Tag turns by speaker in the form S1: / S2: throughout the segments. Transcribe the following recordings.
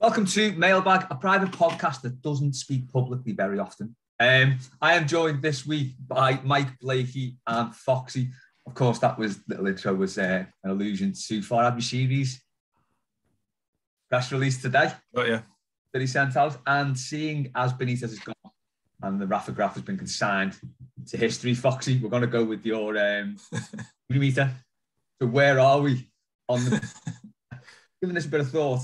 S1: Welcome to Mailbag, a private podcast that doesn't speak publicly very often. Um, I am joined this week by Mike Blakey and Foxy. Of course, that was little intro was uh, an allusion to Farhad Moshiri's press release today.
S2: Oh yeah,
S1: that he sent out, and seeing as Benitez has gone and the Rafa Graph has been consigned to history, Foxy, we're going to go with your um, meter. So where are we on the? giving this a bit of thought.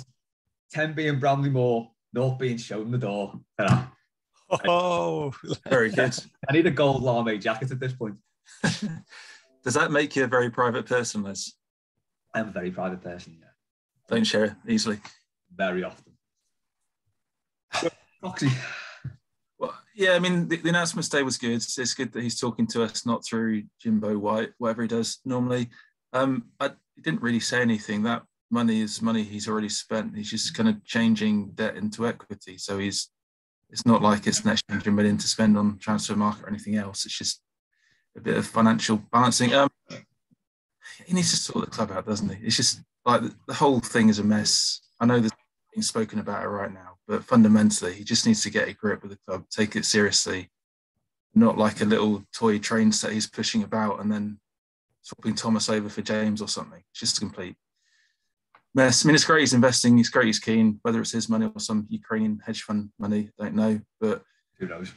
S1: 10 being Bramley-Moore, not being shown the door.
S2: Oh, very good.
S1: I need a gold lame jacket at this point.
S2: Does that make you a very private person, Liz?
S1: I'm a very private person, yeah.
S2: Don't share easily.
S1: Very often. Foxy.
S2: Well, yeah, I mean, the, the, announcement today was good. It's, it's, good that he's talking to us, not through Jimbo White, whatever he does normally. Um, I, he didn't really say anything. That money is money he's already spent. He's just kind of changing debt into equity. So he's it's not like it's an extra hundred million to spend on transfer market or anything else. It's just a bit of financial balancing. Um, he needs to sort the club out, doesn't he? It's just like the, the whole thing is a mess. I know there's being spoken about it right now, but fundamentally, he just needs to get a grip with the club, take it seriously, not like a little toy train set he's pushing about and then swapping Thomas over for James or something. It's just complete I mean, it's great he's investing. It's great he's keen. Whether it's his money or some Ukrainian hedge fund money, I don't know. But
S1: who knows?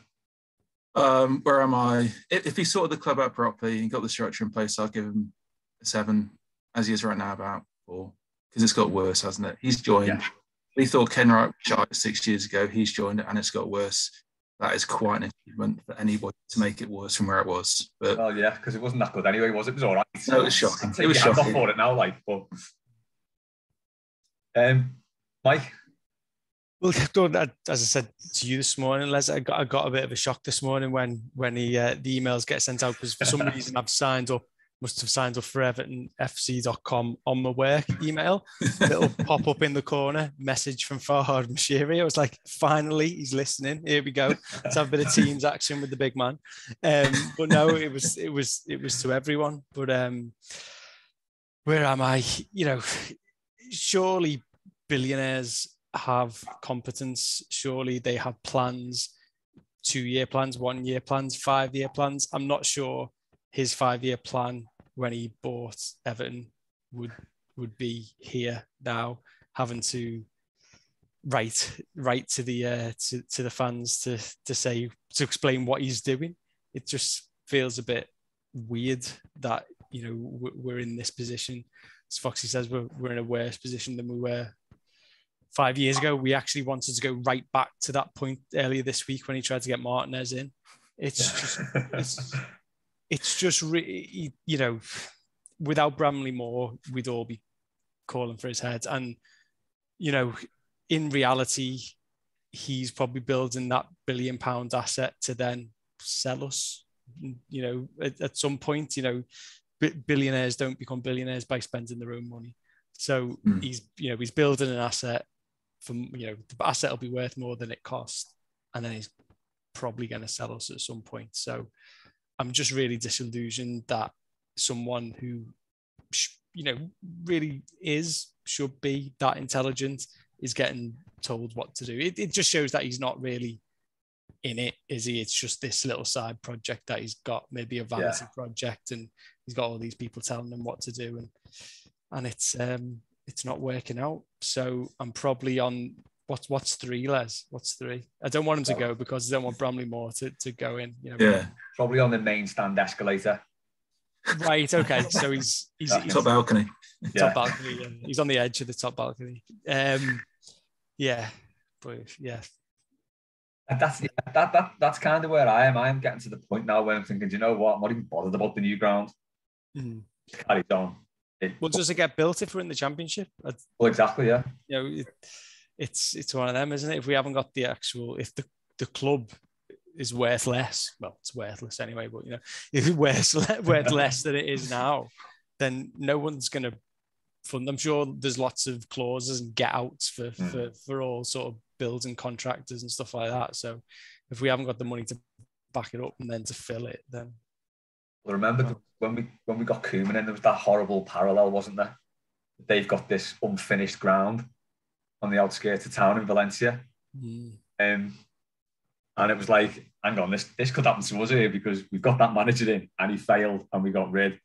S2: Um, where am I? If, if he sorted the club out properly and got the structure in place, I'll give him a seven, as he is right now, about four, because it's got worse, hasn't it? He's joined. Yeah. We thought Kenwright shot six years ago. He's joined it, and it's got worse. That is quite an achievement for anybody to make it worse from where it was. But
S1: well, yeah, because it wasn't that good anyway, was it? It was all right.
S2: No, it was shocking. It was shocking.
S1: for it now, like, but um, Mike?
S3: Well, as I said to you this morning, Les, I got, I got a bit of a shock this morning when when he, uh, the emails get sent out because for some reason I've signed up, must have signed up for EvertonFC.com on my work email. It'll pop up in the corner, message from Farhad Moshiri. I was like, finally, he's listening. Here we go. Let's have a bit of teams action with the big man. Um, but no, it was it was it was to everyone. But um, where am I? You know, surely billionaires have competence. Surely they have plans, two year plans, one year plans, five year plans. I'm not sure his five year plan when he bought Everton would would be here now, having to write write to the uh, to, to the fans to to say to explain what he's doing. It just feels a bit weird that you know we're in this position. As Foxy says, we're, we're in a worse position than we were five years ago, we actually wanted to go right back to that point earlier this week when he tried to get Martinez in. It's just, it's, it's just, re- you know, without Bramley-Moore, we'd all be calling for his head. And, you know, in reality, he's probably building that billion pound asset to then sell us. You know, at, at some point, you know, billionaires don't become billionaires by spending their own money. So mm. he's, you know, he's building an asset from you know the asset will be worth more than it costs, and then he's probably going to sell us at some point. So I'm just really disillusioned that someone who you know really is should be that intelligent is getting told what to do. It, it just shows that he's not really in it, is he? It's just this little side project that he's got, maybe a vanity yeah. project, and he's got all these people telling him what to do, and and it's um it's not working out. So I'm probably on what's what's three, Les? What's three? I don't want him to go because I don't want Bramley-Moore to, to go in. You know,
S2: yeah,
S1: probably on the main stand escalator.
S3: Right. Okay. So he's he's,
S2: he's top balcony.
S3: Top yeah. balcony. Yeah. He's on the edge of the top balcony. Um, yeah, but yeah.
S1: And that's that, that that's kind of where I am. I am getting to the point now where I'm thinking, you know what? I'm not even bothered about the new ground.
S3: Mm.
S1: Carry on.
S3: Well, does it get built if we're in the championship?
S1: Well, exactly, yeah.
S3: You know, it, it's it's one of them, isn't it? If we haven't got the actual, if the the club is worth less, well, it's worthless anyway. But you know, if it's worth worth less than it is now, then no one's going to fund. I'm sure there's lots of clauses and get outs for mm. for for all sort of building contractors and stuff like that. So if we haven't got the money to back it up and then to fill it, then
S1: well, remember when we when we got Koeman in, there was that horrible parallel, wasn't there? They've got this unfinished ground, on the outskirts of town in Valencia.
S3: Mm.
S1: Um, and it was like, hang on, this this could happen to us here because we've got that manager in and he failed and we got rid.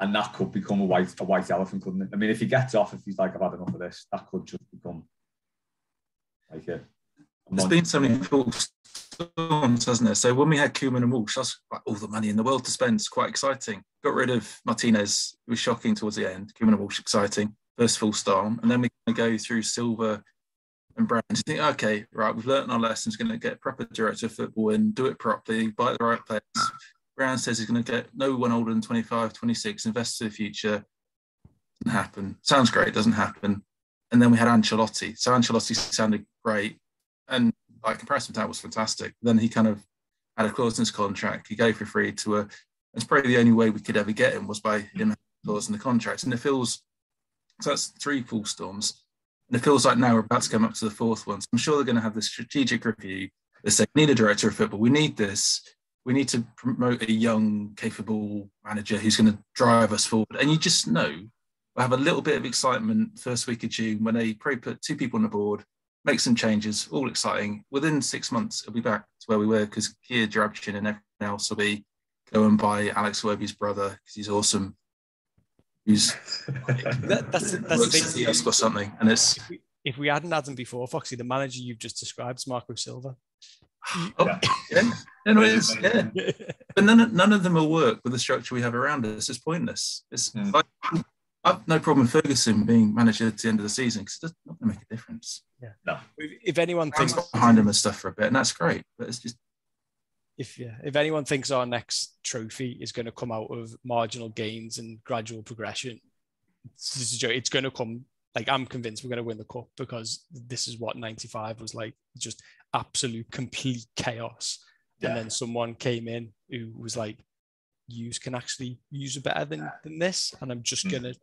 S1: And that could become a white a white elephant, couldn't it? I mean, if he gets off, if he's like, I've had enough of this, that could just become like a.
S2: There's been so many false storms, hasn't there? So when we had Koeman and Walsh, that's like all the money in the world to spend. It's quite exciting. Got rid of Martinez, it was shocking towards the end. Koeman and Walsh, exciting. First full storm. And then we go through Silva and Brands. You think, okay, right, we've learned our lessons, going to get proper director of football and do it properly, buy the right players. Brands says he's going to get no one older than 25, 26, invest for the future. Doesn't happen. Sounds great, doesn't happen. And then we had Ancelotti. So Ancelotti sounded great. And by comparison, that was fantastic. Then he kind of had a clause in his contract. He gave for free to uh, a. It's probably the only way we could ever get him was by him clause in the contract. And it feels so that's three full storms. And it feels like now we're about to come up to the fourth one. So I'm sure they're going to have this strategic review. They say, we need a director of football. We need this. We need to promote a young, capable manager who's going to drive us forward. And you just know we'll have a little bit of excitement first week of June when they probably put two people on the board, make some changes, all exciting. Within six months, it'll be back to where we were because Kia Joorabchian and everyone else will be going by Alex Iwobi's brother because he's awesome. Who's
S3: That, that's that's the thing.
S2: or something, and it's
S3: If we, if we hadn't had him before, Foxy, the manager you've just described is Marco Silva.
S2: oh, yeah, yeah, no, it is, yeah. But none of, none of them will work with the structure we have around us. It's pointless. It's
S1: Mm.
S2: like I've no problem with Ferguson being manager at the end of the season because it's not going to make a difference.
S3: If, if anyone
S2: Brown's
S3: thinks
S2: behind him and stuff for a bit, and that's great. But it's just
S3: if yeah, if anyone thinks our next trophy is going to come out of marginal gains and gradual progression, it's, just a it's going to come. Like I'm convinced we're going to win the cup because this is what '95 was like, just absolute complete chaos.
S1: Yeah.
S3: And then someone came in who was like, "Use can actually use it better than than this," and I'm just
S1: Mm.
S3: gonna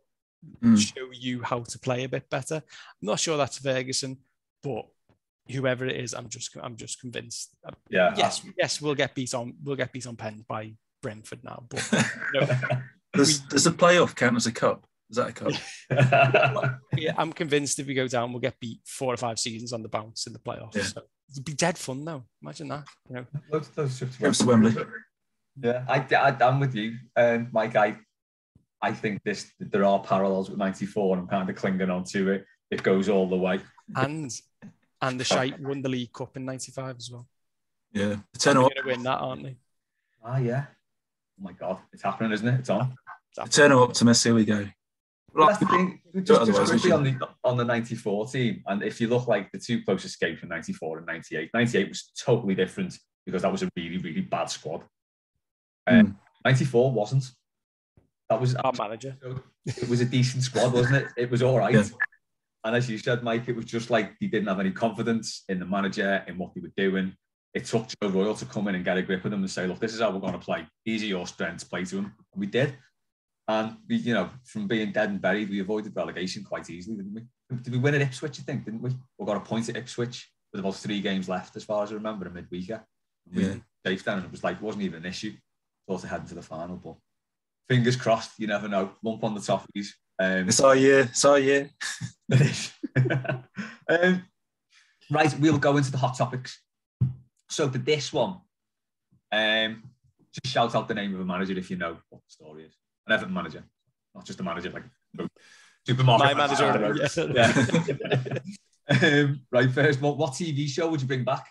S2: Mm.
S3: show you how to play a bit better. I'm not sure that's Ferguson, but whoever it is, I'm just I'm just convinced.
S1: Yeah.
S3: Yes, yes, we'll get beat on we'll get beat on pens by Brentford now, but you know,
S2: does, does the playoff count as a cup? Is that a cup?
S3: yeah, I'm convinced if we go down, we'll get beat four or five seasons on the bounce in the playoffs.
S2: Yeah.
S3: So it'd be dead fun though. Imagine that. You know,
S1: Those- those trips
S2: Goes to Wembley.
S1: Yeah, I, I, I'm with you, um, Mike. I, I think this there are parallels with '94, and I'm kind of clinging on to it. It goes all the way.
S3: And and the Shite won the League Cup in '95 as well.
S2: Yeah,
S3: They're
S2: Eternal,
S3: going to win that, aren't they?
S1: Ah, yeah. Oh my God, it's happening, isn't it? It's on.
S2: Eternal Optimist. Here we go.
S1: Well, that's the thing. Just, just quickly on the on the '94 team, and if you look like the two closest escapes from '94 and '98, '98 was totally different because that was a really really bad squad.
S2: Mm.
S1: '94 wasn't. That was
S3: Our manager.
S1: it was a decent squad, wasn't it? It was all right.
S2: Yeah.
S1: And as you said, Mike, it was just like he didn't have any confidence in the manager, in what they were doing. It took Joe Royle to come in and get a grip of them and say, look, this is how we're going to play. These are your strengths, play to them. And we did. And we, you know, from being dead and buried, we avoided relegation quite easily, didn't we? Did we win at Ipswich, I think, didn't we? We got a point at Ipswich with about three games left, as far as I remember, a midweeker. And we
S2: Yeah.
S1: safe then, and it was like, it wasn't even an issue. Thought heading to the final, but fingers crossed, you never know. Lump on the toffees. Um,
S2: It's our year. It's our year.
S1: um, right, we'll go into the hot topics. So for this one, um, just shout out the name of a manager if you know what the story is. An Everton manager, not just a manager like no, supermarket.
S3: My manager.
S1: I don't. Yeah. um, right, first, what, what TV show would you bring back?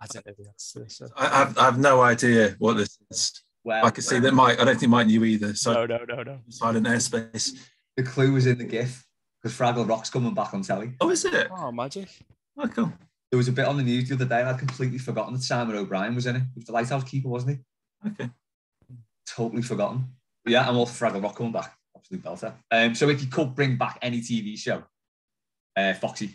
S3: I don't know the answer. to this, So.
S2: I have, I have no idea what this is.
S1: Well,
S2: I can see that Mike. I don't think Mike knew either. So
S3: No, no, no, no.
S2: silent airspace.
S1: the clue was in the GIF because Fraggle Rock's coming back on telly.
S2: Oh, is it?
S3: Oh, magic.
S2: Oh, cool.
S1: There was a bit on the news the other day, and I'd completely forgotten that Simon O'Brien was in it. He was the lighthouse keeper, wasn't he?
S2: Okay.
S1: totally forgotten. But yeah, I'm all for Fraggle Rock coming back. Absolute belter. Um, so if you could bring back any TV show, uh, Foxy,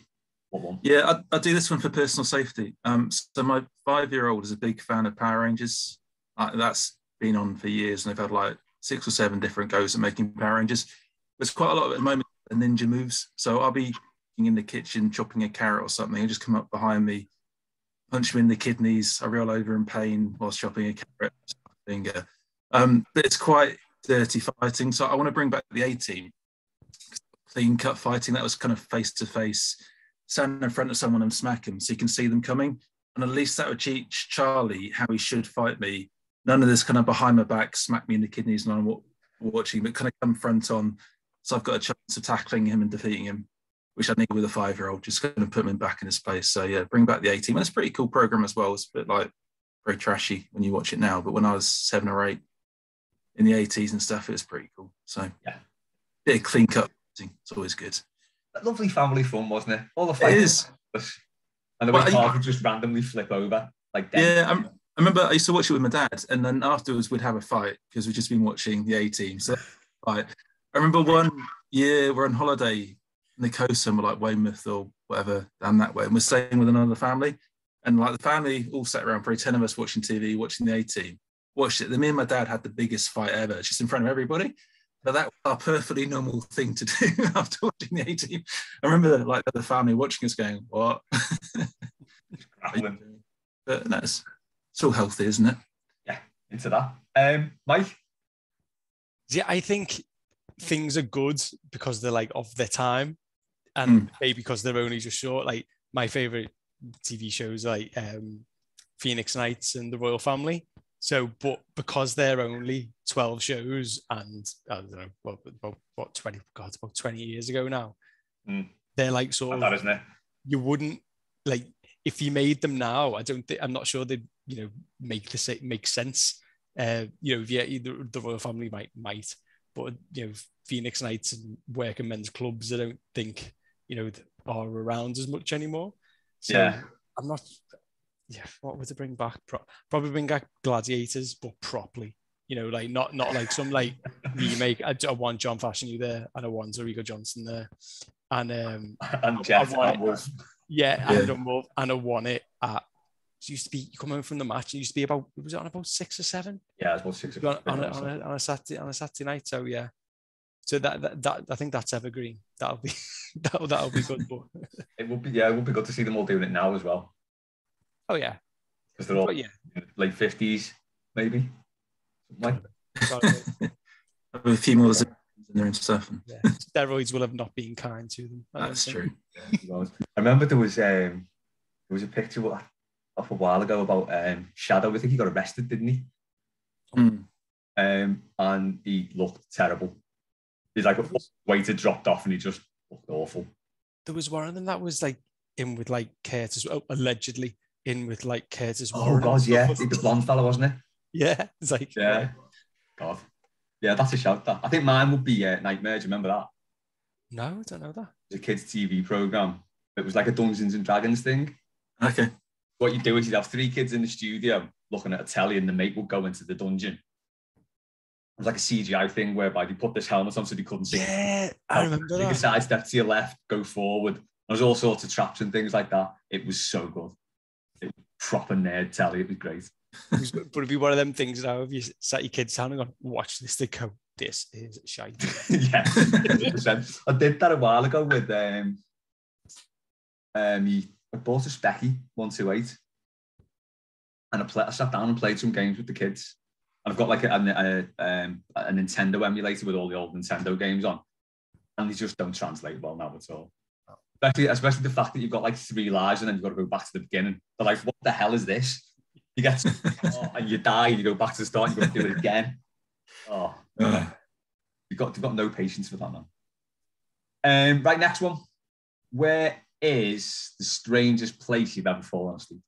S1: what one?
S2: Yeah, I, I do this one for personal safety. Um, so my five-year-old is a big fan of Power Rangers. Uh, that's been on for years, and they've had like six or seven different goes at making Power Rangers. There's quite a lot at the moment of ninja moves. So I'll be in the kitchen chopping a carrot or something, and just come up behind me, punch me in the kidneys. I roll over in pain whilst chopping a carrot. Finger. Um, but it's quite dirty fighting. So I want to bring back the A team. clean cut fighting. That was kind of face to face, stand in front of someone and smack them so you can see them coming. And at least that would teach Charlie how he should fight me. None of this kind of behind my back, smack me in the kidneys and I'm watching, but kind of come front on. So I've got a chance of tackling him and defeating him, which I need with a five year old, just going to put him back in his place. So yeah, bring back the 18. And it's a pretty cool program as well. It's a bit like very trashy when you watch it now, but when I was seven or eight in the 80s and stuff, it was pretty cool. So
S1: yeah,
S2: bit of clean cut. It's always good.
S1: Lovely family fun, wasn't it? All the fights. And the way well, would just randomly flip over. Like
S2: yeah, I'm, I remember I used to watch it with my dad, and then afterwards we'd have a fight because we'd just been watching the A team. So, right. I remember one year we're on holiday in the coast somewhere like Weymouth or whatever down that way, and we're staying with another family. And like the family all sat around, probably 10 of us watching TV, watching the A team, watched it. Then me and my dad had the biggest fight ever, just in front of everybody. But that was a perfectly normal thing to do after watching the A team. I remember like the family watching us going, What? but that's still healthy, isn't it?
S1: Yeah, into that. Um, Mike?
S3: Yeah, I think things are good because they're like of their time and mm. maybe because they're only just short. Like my favorite TV shows like um, Phoenix Nights and The Royal Family. So, but because they're only 12 shows and I don't know, what, about, what 20, God, about 20 years ago now,
S1: mm.
S3: they're like sort of,
S1: that, isn't it?
S3: You wouldn't like, if you made them now, I don't think, I'm not sure they'd you know make the make sense. Uh, you know, yeah, the, the royal family might might, but you know, Phoenix Nights and working men's clubs, I don't think you know are around as much anymore. So
S1: yeah.
S3: I'm not. Yeah, what would they bring back? Pro- probably bring back Gladiators, but properly. You know, like not not like some like remake. I, I want John Fashanu there, and I want Ulrika Jonsson there, and um
S1: and Jeff
S3: I, I want, yeah, yeah, and, and I want it at it used to be you come home from the match. It used to be about was it on about six or seven?
S1: Yeah, it was about six.
S3: On, on, a, on, a, on a Saturday on a Saturday night. So yeah, so that, that, that I think that's evergreen. That'll be that'll that'll be good. But
S1: it would be yeah, it would be good to see them all doing it now as well.
S3: Oh yeah,
S1: because they're all yeah. late fifties maybe. Like
S2: a few more in there and stuff.
S3: Yeah. Steroids will have not been kind to them.
S2: That's true.
S1: I remember there was um, there was a picture off a while ago about um, Shadow. I think he got arrested, didn't he?
S2: Mm.
S1: Um, and he looked terrible. He's like weighted dropped off, and he just looked awful.
S3: There was one of them that was like in with like Curtis, oh, allegedly in with like Curtis.
S1: Oh Warren god, yeah, the blonde fella, wasn't it?
S3: Yeah, it's like
S1: yeah, God, yeah, that's a shout. That I think mine would be uh, Knightmare. Do you remember that?
S3: No, I don't know that.
S1: It's a kids' TV program. It was like a Dungeons and Dragons thing.
S2: Okay
S1: what you'd do is you'd have three kids in the studio looking at a telly, and the mate would go into the dungeon. It was like a CGI thing whereby they put this helmet on so they couldn't see.
S3: Yeah, I remember
S1: that. You could sidestep to your left, go forward. There was all sorts of traps and things like that. It was so good. It was proper nerd telly. It was great.
S3: but it'd be one of them things now if you sat your kids down and go, watch this, they go, this is shite.
S1: yeah, 100%. I did that a while ago with um, um, I bought a Speccy 128 and I, play, I sat down and played some games with the kids. And I've got like a, a, a, um, a Nintendo emulator with all the old Nintendo games on. And they just don't translate well now at all. Especially, especially the fact that you've got like three lives and then you've got to go back to the beginning. They're like, what the hell is this? You get to, and you die, and you go back to the start, and you got to do it again. Oh, you've got, you've got no patience for that, man. Um, right, next one. Where is the strangest place you've ever fallen asleep?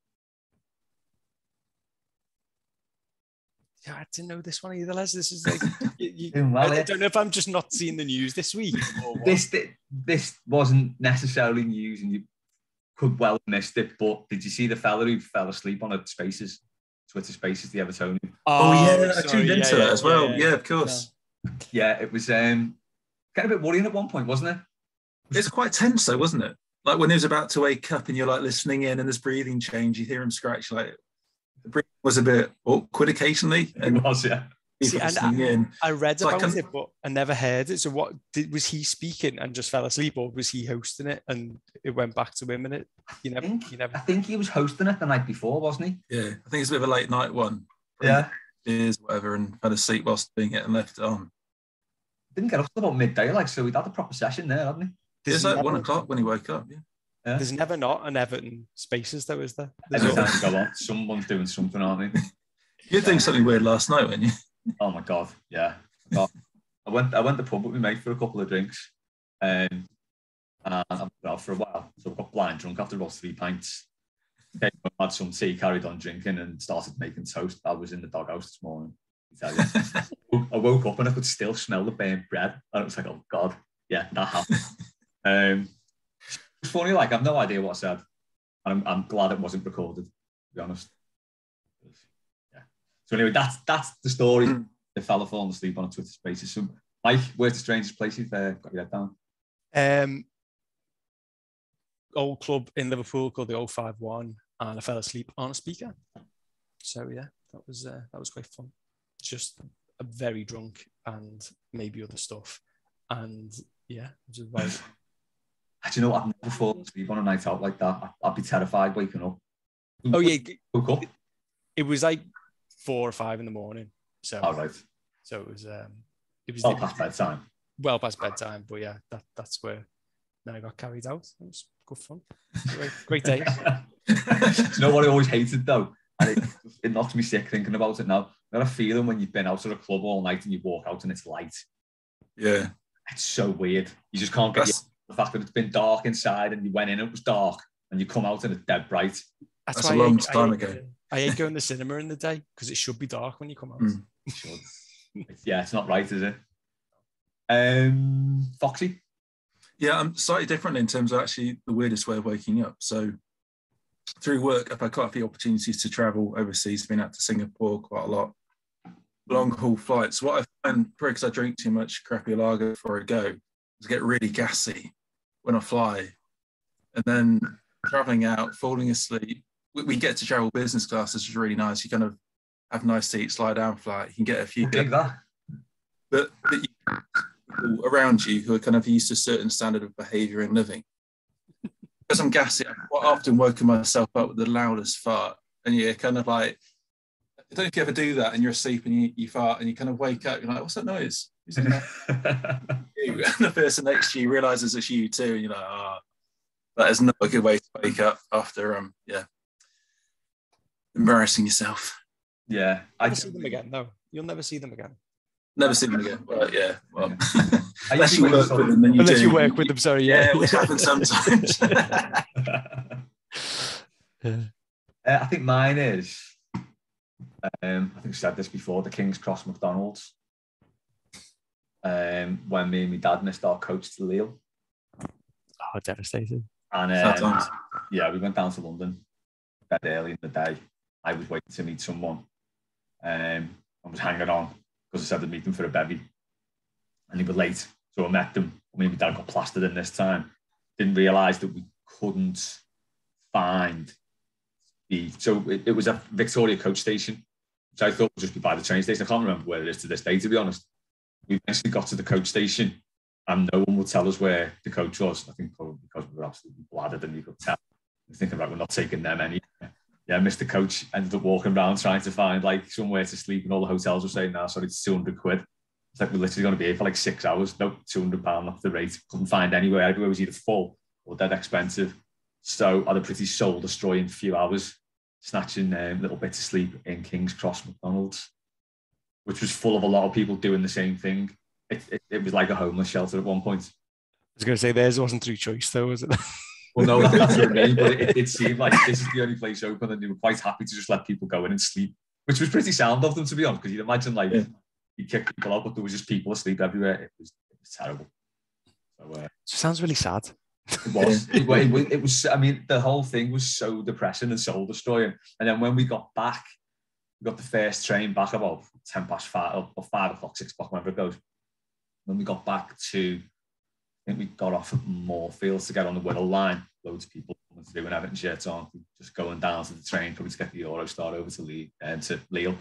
S3: Yeah, I didn't know this one either, Les. This is like, you, you, well, I, I, don't know if I'm just not seeing the news this week.
S1: this this wasn't necessarily news, and you could well have missed it. But did you see the fella who fell asleep on a Spaces, Twitter Spaces, the Evertonian?
S2: Oh, oh yeah, I tuned into yeah, that yeah, as well. Yeah, yeah of course.
S1: Yeah. it was um, kind of a bit worrying at one point, wasn't it?
S2: It's quite tense, though, wasn't it? Like when he was about to wake up and you're like listening in and there's breathing change, you hear him scratch like the breathing was a bit awkward occasionally.
S1: And it was, yeah.
S3: See, I, I, read about like, it, but I never heard it. So, what did was he speaking and just fell asleep, or was he hosting it and it went back to him? And it, you never,
S1: I think,
S3: you never.
S1: I think he was hosting it the night before, wasn't he?
S2: Yeah, I think it's a bit of a late night one.
S1: Yeah,
S2: is whatever, and fell asleep whilst doing it and left it on.
S1: Didn't get up till about midday, like so. We'd had a proper session there, hadn't he?
S2: It
S3: There's
S2: was like
S3: never,
S2: one o'clock when he woke up. Yeah.
S1: Yeah.
S3: there's never not an Everton Spaces though, is there? There's
S1: Every time you go on, someone's doing something, aren't they?
S2: You were doing something weird last night, weren't you?
S1: Oh my god, yeah. I went I went to the pub with my mate for a couple of drinks. Um and I've been out for a while. So I got blind drunk after about three pints. Came home, had some tea, carried on drinking and started making toast. I was in the doghouse this morning. I tell you. I woke up and I could still smell the burnt bread. And it was like, oh god, yeah, that happened. um it's funny, like I've no idea what I said. And I'm, I'm glad it wasn't recorded, to be honest. Yeah. So anyway, that's that's the story
S2: Mm.
S1: the fella falling asleep on a Twitter Spaces. So, Mike, where's the strangest place you've uh, got your head down?
S3: Um, old club in Liverpool called the 051, and I fell asleep on a speaker. So yeah, that was uh, that was quite fun. Just a very drunk and maybe other stuff, and yeah, it was about
S1: Do you know? I've never fallen asleep on a night out like that. I- I'd be terrified waking up.
S3: oh yeah,
S1: Woke up.
S3: it was like four or five in the morning. So
S1: All right.
S3: so it was um it was
S1: Well past bedtime.
S3: well past bedtime, but yeah, that that's where then I got carried out. It was good fun. Great, great day.
S1: Do you know what I always hated though? And it, it knocks me sick thinking about it now. I got a feeling when you've been out at a club all night and you walk out and it's light.
S2: Yeah.
S1: It's so weird. You just can't get
S2: That's,
S1: the fact that it's been dark inside and you went in, it was dark, and you come out and it's dead bright.
S3: That's,
S2: That's
S3: why
S2: a long
S3: I hate,
S2: time
S3: I
S2: ago.
S3: going- I hate going to the cinema in the day because it should be dark when you come out.
S2: Mm.
S1: It yeah, it's not right, is it? Um, Foxy.
S2: yeah, I'm slightly different in terms of actually the weirdest way of waking up. So through work, I've had quite a few opportunities to travel overseas, been out to Singapore quite a lot, long haul flights. What I find, probably because I drink too much crappy lager before I go, is I get really gassy when I fly. And then traveling out, falling asleep. We, we get to travel business class, which is really nice. You kind of have nice seats, lie down flat. You can get a few
S1: Dig that.
S2: but you people around you who are kind of used to a certain standard of behavior and living. Because I'm gassy, I've quite often woken myself up with the loudest fart. And you're kind of like, I don't know if you ever do that and you're asleep and you, you fart and you kind of wake up, you're like, what's that noise? Who's in there? You. And the person next to you realizes it's you too. And you're like, oh, that is not a good way to wake up after, um, yeah, embarrassing yourself.
S1: yeah, I
S3: Never see them again. No, you'll never see them again
S2: Never see them again. Well, yeah, well,
S1: I
S2: unless you work with them, then you
S3: unless
S2: do.
S3: you work with them. Sorry,
S2: Yeah,
S3: yeah,
S2: which happens sometimes.
S3: Yeah.
S1: Uh, I think mine is. Um, I think I said this before. The King's Cross McDonald's. Um, when me and my dad missed our coach to Lille,
S3: oh, devastating.
S1: and
S2: Sad
S1: um,
S2: times.
S1: yeah, we went down to London that early in the day. I was waiting to meet someone, um, and was hanging on because I said I'd meet them for a bevy, and they were late, so I met them. Me and my dad got plastered in this time. Didn't realise that we couldn't find the. So it, it was a Victoria coach station, which I thought would just be by the train station. I can't remember where it is to this day, to be honest. We eventually got to the coach station, and no one would tell us where the coach was. I think probably because we were absolutely bladdered and you could tell. Thinking about we're not taking them any. Yeah, Mr. Coach ended up walking around trying to find like somewhere to sleep, and all the hotels were saying, "No, sorry, it's two hundred quid." It's like we're literally going to be here for like six hours. No, two hundred pound off the rate. Couldn't find anywhere. Everywhere was either full or dead expensive. So had a pretty soul destroying few hours, snatching um, little bit of sleep in King's Cross McDonald's, which was full of a lot of people doing the same thing. It, it, it was like a homeless shelter at one point.
S3: I was going to say theirs wasn't through choice, though, was it?
S1: Well, no, that's what I mean. But it, it seemed like this is the only place open, and they were quite happy to just let people go in and sleep, which was pretty sound of them, to be honest. Because you'd imagine like
S2: Yeah.
S1: you kick people out, but there was just people asleep everywhere. It was, it was terrible. So uh,
S3: sounds really sad.
S1: it was. it, it, was. It was. I mean, the whole thing was so depressing and soul destroying. And then when we got back, we got the first train back about ten past five or five o'clock, six o'clock, whenever it goes. When we got back to, I think we got off at Moorfields to get on the Wirral line. Loads of people coming through and Everton shirts on, just going down to the train, probably to get the Eurostar over to Lee and to Lille.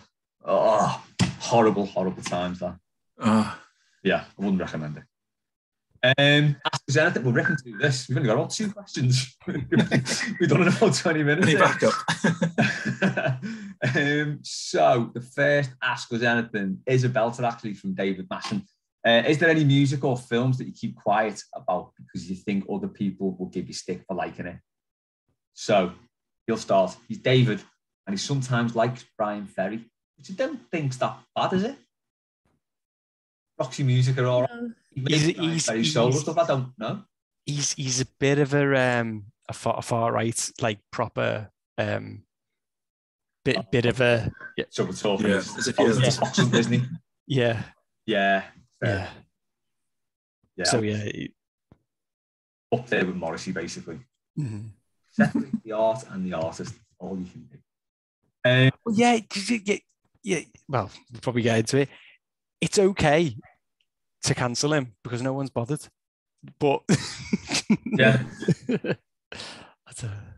S1: Oh, horrible, horrible times that.
S2: Ah,
S1: Yeah, I wouldn't recommend it. Um, ask us anything. We're reckon to do this. We've only got about two questions. We've done it in about 20 minutes.
S2: any backup?
S1: um, so the first Ask Us Anything is a belter actually from David Masson. Uh, is there any music or films that you keep quiet about because you think other people will give you stick for liking it? So he'll start. He's David, and he sometimes likes Bryan Ferry, which I don't think's that bad, is it? Roxy Music are all right.
S3: No.
S1: Even
S3: He's-
S1: Bryan
S3: he's-
S1: Ferry solo
S3: he's-
S1: stuff, I don't know.
S3: He's he's a bit of a um a far, a far right like proper um bit bit of a yeah
S1: So we're talking.
S2: Yeah,
S1: as-
S2: there's a few of
S1: as
S3: them.
S1: Foxes, isn't he?
S3: yeah
S1: Yeah.
S3: yeah.
S1: Yeah.
S3: So yeah. he-
S1: Up there with Morrissey, basically.
S3: mhm.
S1: Separate the art and the artist. All you can do. Um,
S3: Well, yeah, 'cause you- yeah, yeah. Well, we'll probably get into it. It's okay to cancel him because no one's bothered. But
S1: yeah.
S3: That's a-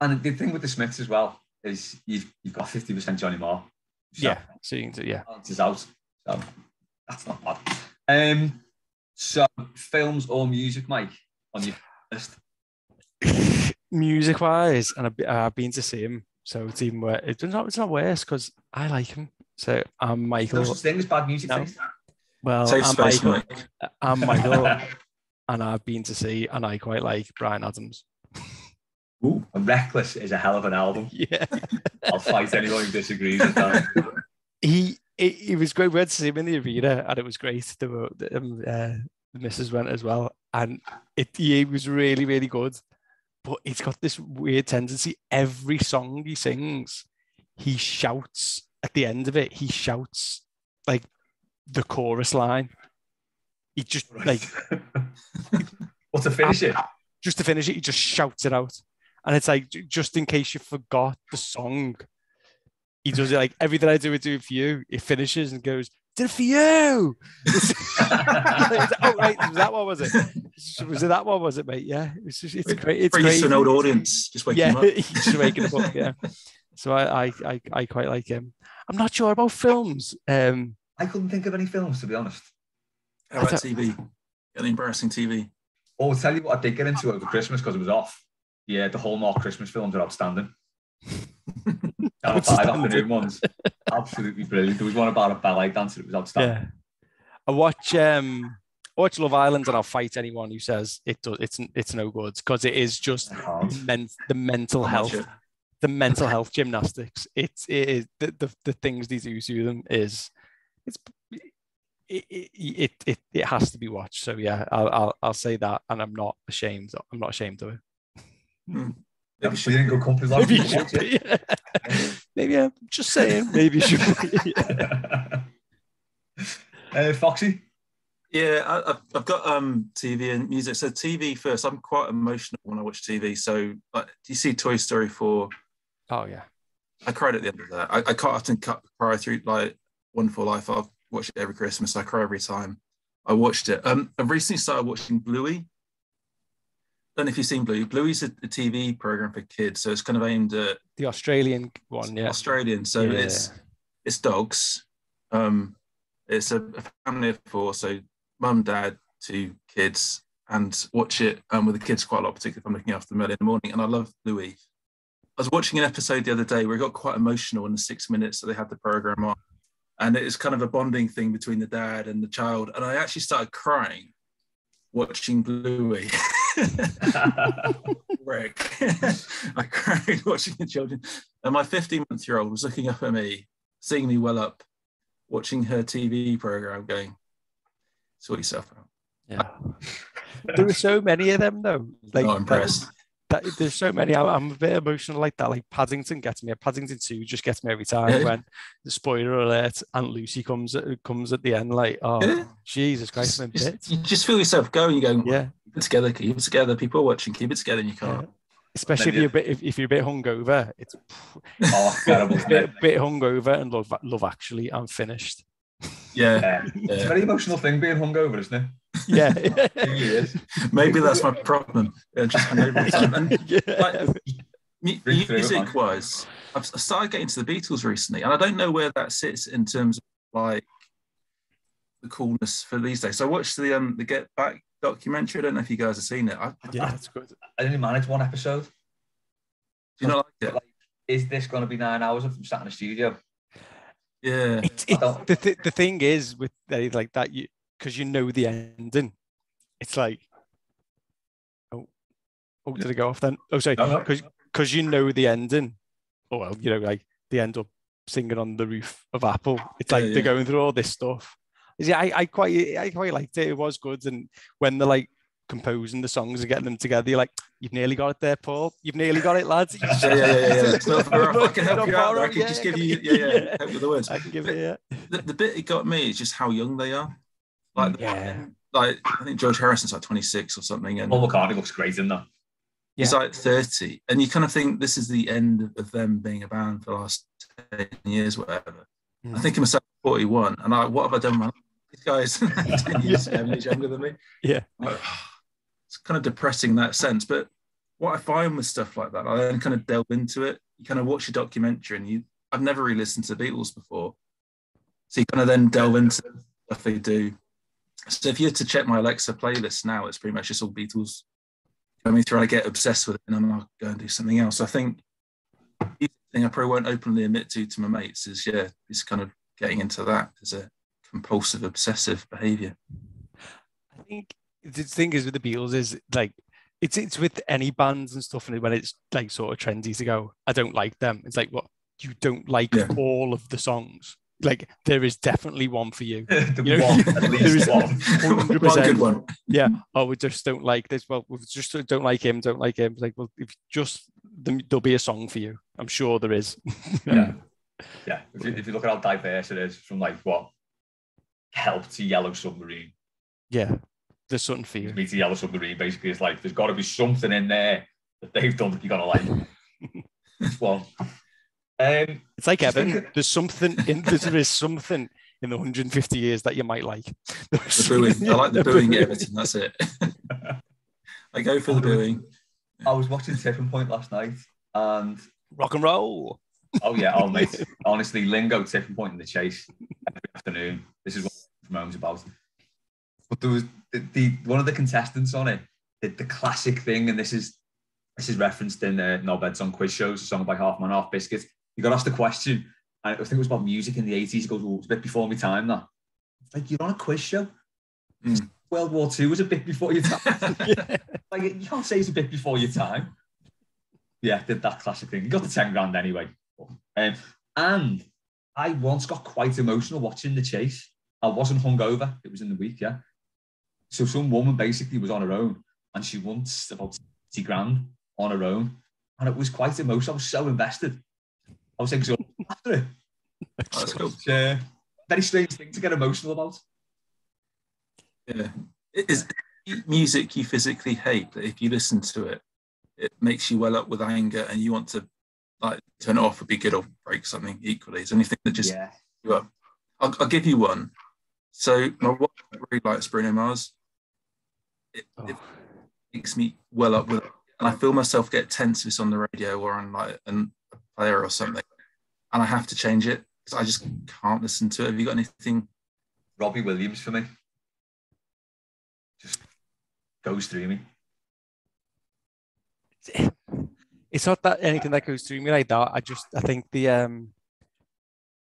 S1: And the thing with the Smiths as well is you've you've got fifty percent Johnny Marr. So
S3: yeah. So you can do, yeah.
S1: balances out. So that's not bad. Um, so films or music, Mike, on your list.
S3: Music wise, and I've, I've been to see him, so it's even worse. It's not, it's not worse because I like him. So I'm
S1: No
S3: Michael.
S1: such thing as bad music.
S3: No.
S1: taste.
S3: Well,
S2: Safe
S3: I'm
S2: space,
S3: Michael,
S2: Mike.
S3: I'm Michael, and I've been to see, and I quite like Bryan Adams.
S1: Ooh, and Reckless is a hell of an album.
S3: Yeah,
S1: I'll fight anyone who disagrees with that.
S3: he it, was great. We went to see him in the arena, and it was great. The um, uh, the missus went as well, and it he was really really good. But it's got this weird tendency. Every song he sings, he shouts at the end of it. He shouts like the chorus line. He just like
S1: What to finish it?
S3: just to finish it, he just shouts it out. And it's like, just in case you forgot the song, he does it like everything I do, I do it for you. It finishes and goes, did it for you. oh, right. Was that one, was it? Was it that one, was it, mate? Yeah. It's just, it's great. It's great.
S2: us to an old audience. Just wake
S3: yeah,
S2: up.
S3: just waking up. Yeah. So I, I, I, I quite like him. I'm not sure about films. Um,
S1: I couldn't think of any films to be honest.
S2: How about TV? Any embarrassing TV?
S1: Oh, I'll tell you what I did get into it over Christmas because it was off. Yeah, the Hallmark Christmas films are outstanding. Channel five afternoon ones, absolutely brilliant. There was one about a ballet dancer that was outstanding.
S3: yeah. I watch um I watch Love Island and I'll fight anyone who says it does it's it's no good because it is just men, the mental health
S2: it-
S3: the mental health gymnastics it's it is the, the, the things these do to them is it's it, it, it, it, it has to be watched so yeah I'll, I'll I'll say that and I'm not ashamed I'm not ashamed of it
S2: Hmm.
S1: Yeah,
S2: Maybe
S1: we didn't go company like
S3: maybe you should be maybe I'm just saying maybe you should be
S1: uh, Foxy.
S2: Yeah, I, I've, I've got um TV and music. So TV first. I'm quite emotional when I watch TV. So like, do you see Toy Story 4?
S3: oh yeah
S2: I cried at the end of that. I, I can't often cut cry through like Wonderful Life. I've watched it every Christmas. I cry every time I watched it. Um, I've recently started watching Bluey. Don't know if you've seen Bluey. Bluey's a, a TV program for kids, so it's kind of aimed at
S3: the Australian one yeah
S2: Australian. So
S3: Yeah.
S2: it's it's dogs. Um, it's a, a family of four, so mum, dad, two kids, and watch it um, with the kids quite a lot, particularly if I'm looking after them early in the morning. And I love Louis. I was watching an episode the other day where it got quite emotional in the six minutes that they had the program on, and it was kind of a bonding thing between the dad and the child. And I actually started crying watching Bluey. Rick. I cried watching the children. And my 15 month year old was looking up at me, seeing me well up, watching her TV program, going, sort yourself out.
S3: yeah there were so many of them though like
S2: Not
S3: that-
S2: impressed.
S3: that, there's so many. I, I'm a bit emotional like that. Like Paddington gets me. Paddington Two just gets me every time
S2: Yeah.
S3: when the spoiler alert Aunt Lucy comes at, comes at the end. Like, oh
S2: Yeah.
S3: Jesus Christ, I'm in
S2: Just- you just feel yourself going, you're going,
S3: Yeah,
S2: it together, keep it together. People are watching, keep it together, and you
S3: yeah.
S2: can't.
S3: Especially if
S1: Maybe-
S3: you're a bit if, if you're a bit hungover. It's
S1: oh, terrible.
S3: a bit, bit hungover and love Love Actually. I'm finished.
S2: Yeah.
S1: Yeah. It's a very emotional thing being hungover, isn't it?
S3: Yeah,
S1: It is.
S2: Maybe that's my problem. Yeah, just hungover all the time. And
S3: yeah.
S2: like, mu-
S1: Bring through it, man.
S2: music wise, I've started getting to the Beatles recently, and I don't know where that sits in terms of like the coolness for these days. So I watched the um the Get Back documentary. I don't know if you guys have seen it. I,
S3: yeah, that's good.
S1: I only managed one episode.
S2: do you not like it?
S1: Is this going to be nine hours of them sat in a studio?
S2: Yeah,
S3: It's,
S1: I
S3: the, th- the thing is with anything like that, you because you know the ending. It's like, oh, oh, did it go off then? Oh, sorry,
S1: No, no.
S3: because because you know the ending. Oh well, you know, like they end up singing on the roof of Apple. It's like
S2: Yeah,
S3: they're going through all this stuff. Yeah, I, I quite I quite liked it. It was good, and when they're like composing the songs and getting them together, you're like, you've nearly got it there, Paul. You've nearly got it, lads.
S2: Yeah, yeah, yeah, yeah. yeah. It's not far off. I can help you out.
S3: far.
S2: I can
S3: yeah,
S2: just give you,
S3: yeah.
S2: yeah, yeah, help with the words.
S3: I can give it. Yeah.
S2: The, the bit it got me is just how young they are. Like,
S3: Yeah.
S2: like I think George Harrison's like 26 or something, and
S1: Paul McCartney looks great in that.
S2: he's
S3: Yeah.
S2: like 30, and you kind of think this is the end of them being a band for the last 10 years, whatever. I
S3: Mm.
S2: think of myself at 41, and I, what have I done? Life? Guys 10 years, 11 years younger than me.
S3: Yeah.
S2: Like, it's kind of depressing in that sense. But what I find with stuff like that, I then kind of delve into it. You kind of watch a documentary, and you I've never really listened to the Beatles before, so you kind of then delve into stuff they do. So if you were to check my Alexa playlist now, it's pretty much just all Beatles going through. I get obsessed with it, and then I'll go and do something else. I think the thing I probably won't openly admit to to my mates is yeah, it's kind of getting into that as a compulsive, obsessive behavior.
S3: I think the thing is with the Beatles is like it's it's with any bands and stuff, and when it's like sort of trendy to go, I don't like them. It's like what you don't like
S2: Yeah.
S3: all of the songs. Like there is definitely one for you.
S1: the
S3: You know,
S1: one, at
S3: there
S1: least
S3: is-
S1: one.
S2: one
S3: 100%.
S2: good one.
S3: Yeah. Oh, we just don't like this. Well, we just don't like him. Don't like him. It's like, well, if just there'll be a song for you. I'm sure there is.
S1: Yeah. Yeah. If you, if you look at how diverse it is from like what help to Yellow Submarine,
S3: yeah. There's something for you.
S1: me to Yellow Submarine, basically, it's like there's got to be something in there that they've done that you're gonna like. This one. Um,
S3: It's like Evan. There's something in there is something in the 150 years that you might like.
S2: The booing. I like the booing at Everton. That's it. I go for the booing.
S1: I was watching Tipping Point last night, and
S3: Rock and roll.
S1: oh yeah, oh mate, honestly, lingo Tipping Point in the chase every afternoon. This is what Ramone's about. But there was the, the one of the contestants on it did the classic thing, and this is this is referenced in uh, Knobheads on quiz shows, a song by Half Man Half Biscuit. He got asked a question, and I think it was about music in the 80s. He goes, "Oh, it's a bit before my time." That it's like you're on a quiz show.
S2: Mm.
S1: World War Two was a bit before your time.
S3: Yeah.
S1: like you can't say it's a bit before your time. Yeah, did that classic thing. You got the 10 grand anyway. Um, and I once got quite emotional watching the chase. I wasn't hungover, it was in the week, yeah. So some woman basically was on her own and she won about 60 grand on her own. And it was quite emotional. I was so invested. I was exhausted after it.
S2: That's cool.
S1: It's a very strange thing to get emotional about.
S2: Yeah. Is music you physically hate that if you listen to it, it makes you well up with anger and you want to like turn it off or be good or break something equally? Is anything that just
S1: yeah.
S2: you up? I'll, I'll give you one. So my wife really likes Bruno Mars. It,
S3: Oh.
S2: it makes me well up with it. And I feel myself get tense if it's on the radio or on like an- a player or something. And I have to change it because I just can't listen to it. Have you got anything?
S1: Robbie Williams for me. Just goes through me.
S3: It's not that anything that goes through me like that. I just I think the um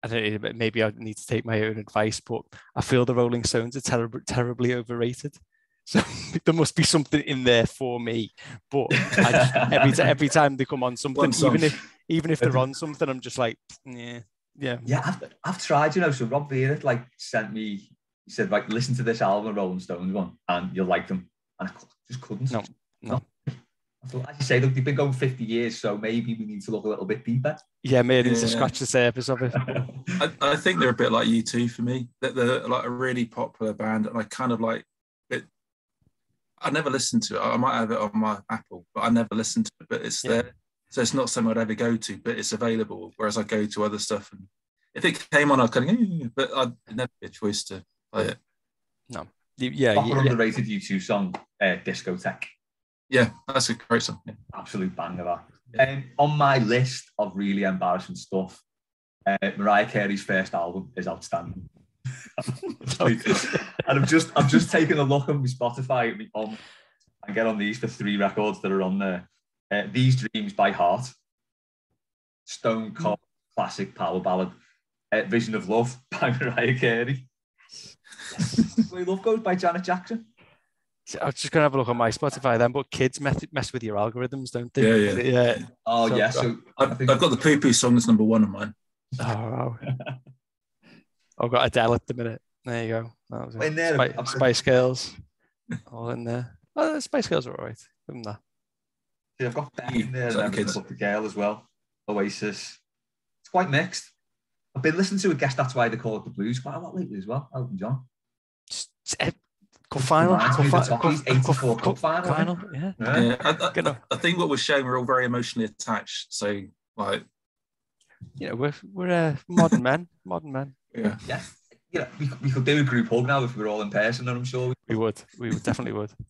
S3: I don't know, maybe I need to take my own advice, but I feel the Rolling Stones are terribly terribly overrated. So there must be something in there for me. But I just, every t- every time they come on something,
S2: One song.
S3: even if even if they're on something, I'm just like, yeah, yeah.
S1: Yeah, I've, I've tried, you know. So Rob Vera like sent me, he said, like, listen to this album, Rolling Stones one, and you'll like them. And I just couldn't.
S3: No, no.
S1: I thought, as you say, look, they've been going 50 years, so maybe we need to look a little bit deeper.
S3: Yeah, maybe need to
S2: Yeah.
S3: scratch the surface of it.
S2: I, I think they're a bit like U2 for me. That they're like a really popular band, and I kind of like it. I never listened to it. I might have it on my Apple, but I never listened to it. But it's
S3: Yeah.
S2: there, so it's not something I'd ever go to. But it's available. Whereas I go to other stuff, and if it came on, I'd kind of, "Eh," but I'd never be a choice to play it.
S3: Y- Yeah,
S1: Proper
S3: yeah, yeah.
S1: underrated U2 song, uh, Discotheque.
S2: Yeah, that's a great song. Yeah.
S1: Absolute banger that. Um, on my list of really embarrassing stuff, uh, Mariah Carey's first album is outstanding. and I'm just I'm just taking a look on my Spotify on and get on these for three records that are on there. Uh, These Dreams by Heart, Stone Cold classic power ballad, uh, Vision of Love by Mariah Carey, We love goes by Janet Jackson.
S3: I was just gonna have a look on my Spotify then, but kids mess, mess with your algorithms, don't they?
S2: Yeah, yeah.
S3: yeah.
S1: Oh
S3: So-
S1: yeah, so
S2: I've,
S1: I think-
S2: I've got the poo poo song as number one on mine.
S3: Oh, wow. I've got Adele at the minute. There you go. That was.
S1: In there,
S3: Spice,
S1: I'm-
S3: Spice Girls, all in there. Oh, the Spice Girls are all right. Give 'em that.
S1: I've got Beck in there
S2: Is
S1: and
S2: that kids?
S1: but the girl as well. Oasis. It's quite mixed. I've been listening to a guess that's why they call it the blues quite a lot lately as well. Elton John.
S3: Just- just, Cup final.
S1: Reminds
S3: Cup
S1: final, I.
S3: Yeah.
S1: Yeah.
S2: Yeah, I, I, I think what we're showing, we're all very emotionally attached. So, like,
S3: You know, we're we're uh, modern men. Modern men.
S2: yeah.
S1: Yeah. You know, we, could- we could do a group hug now if we were all in person, and I'm sure we
S3: We would. We would definitely would.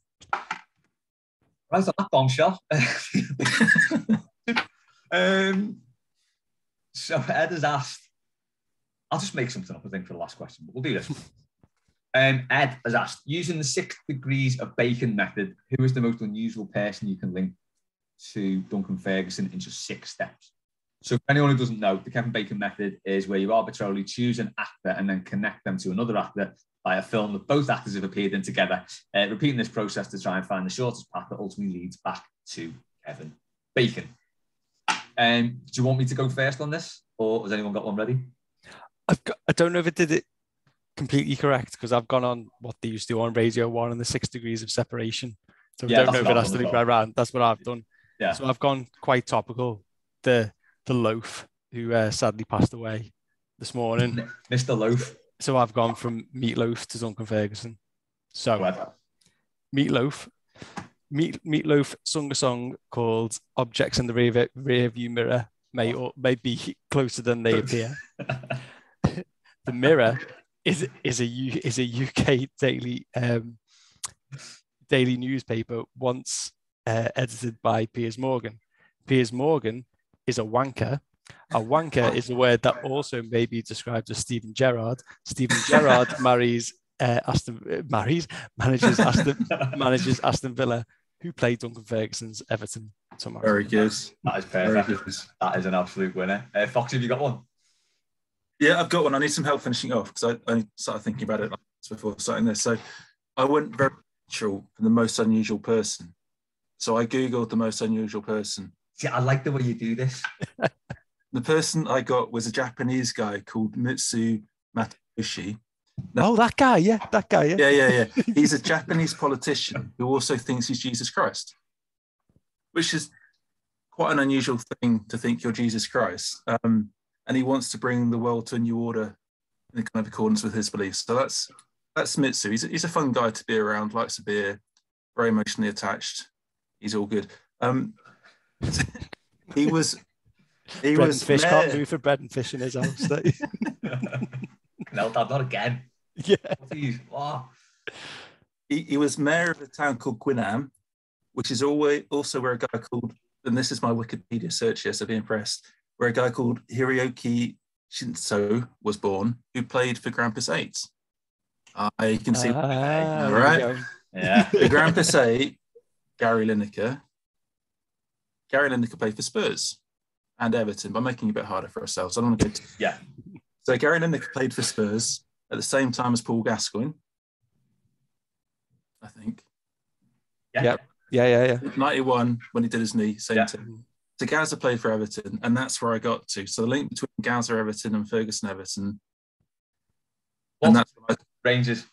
S1: Right on that bombshell. um, so Ed has asked, I'll just make something up, I think, for the last question, but we'll do this. Um, Ed has asked, using the six degrees of bacon method, who is the most unusual person you can link to Duncan Ferguson in just six steps? So, for anyone who doesn't know, the Kevin Bacon method is where you arbitrarily choose an actor and then connect them to another actor by a film that both actors have appeared in together, uh, repeating this process to try and find the shortest path that ultimately leads back to Kevin Bacon. Um, do you want me to go first on this, or has anyone got one ready?
S3: I've got, I don't know if it did it completely correct because I've gone on what they used to do on Radio One and the six degrees of separation. So
S1: Yeah,
S3: I don't know if it has to be by round. That's what I've done.
S1: Yeah.
S3: So I've gone quite topical. The the loaf who uh, sadly passed away this morning.
S1: Mr. Loaf.
S3: So I've gone from Meatloaf to Duncan Ferguson. So
S1: ahead.
S3: Meatloaf. Meat Meatloaf sung a song called "Objects in the Rear, rear View Mirror May or may be closer than they appear." the Mirror is is a U, is a UK daily um, daily newspaper once uh, edited by Piers Morgan. Piers Morgan is a wanker. A wanker is a word that also may be described as Steven Gerrard. Steven Gerrard marries uh, Aston uh, marries manages Aston manages Aston Villa, who played Duncan Ferguson's Everton tomorrow.
S2: Very good.
S1: That is
S2: Very
S1: perfect. That is an absolute winner. Uh, Fox, have you got one?
S2: Yeah, I've got one. I need some help finishing off because I, I started thinking about it before starting this. So I went very natural for the most unusual person. So I Googled the most unusual person.
S1: See, I like the way you do this.
S2: The person I got was a Japanese guy called Mitsuo Matayoshi.
S3: Oh, that guy, yeah, that guy, yeah.
S2: Yeah, yeah, yeah. He's a Japanese politician who also thinks he's Jesus Christ, which is quite an unusual thing to think you're Jesus Christ. Um, and he wants to bring the world to a new order in kind of accordance with his beliefs. So that's that's Mitsu. He's a, he's a fun guy to be around. Likes a beer, very emotionally attached. He's all good. Um, he was he
S3: bread
S2: was
S3: and fish
S2: mayor-
S3: can't move for bread and fish in his house.
S1: no, Dad, not again.
S3: yeah.
S1: Please. Wow.
S2: he, he was mayor of a town called Quinam, which is always also where a guy called, and this is my Wikipedia search here, so be impressed, where a guy called Hiroki Shinso was born, who played for Grampus 8. Uh, you can see
S3: Ah,
S2: all
S3: there we
S2: right.
S1: Yeah.
S2: the Grampus 8, Gary Lineker. Gary Lineker played for Spurs and Everton by making it a bit harder for ourselves. I don't want to go. Too...
S1: Yeah.
S2: So Gary Lineker played for Spurs at the same time as Paul Gascoigne, I think.
S1: Yeah.
S3: Yep. Yeah, yeah, yeah.
S2: 91 when he did his knee, same
S1: Yeah.
S2: team. So Gaza played for Everton, and that's where I got to. So the link between Gaza Everton and Ferguson Everton, and that's what I-
S1: Rangers.